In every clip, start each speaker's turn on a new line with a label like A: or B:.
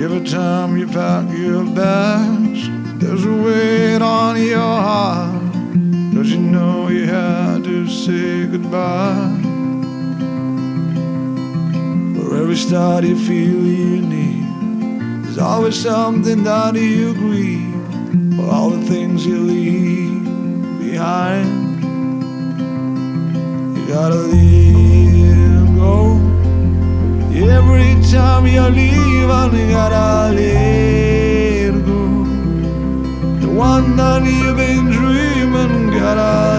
A: every time you pack your bags, there's a weight on your heart. Cause you know you had to say goodbye. For every start you feel you need, there's always something that you grieve. For all the things you leave behind, you gotta go. Every time you leave, The one that you've been dreaming, gotta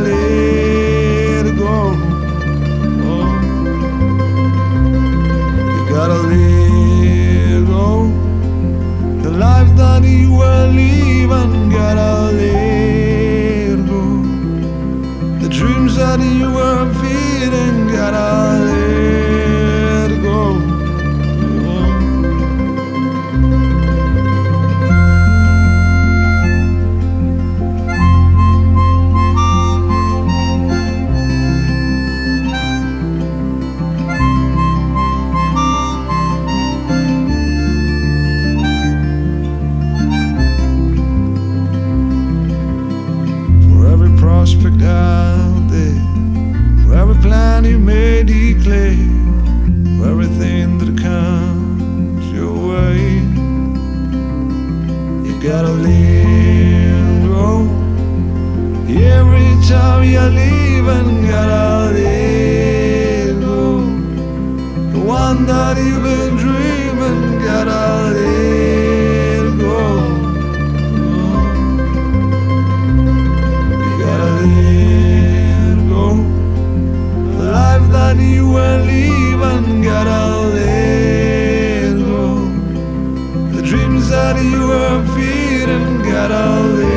A: prospect out there, for every plan you may declare, for everything that comes your way. You gotta let go. Every oh. time you're leaving, gotta The dreams that you were feeding, gotta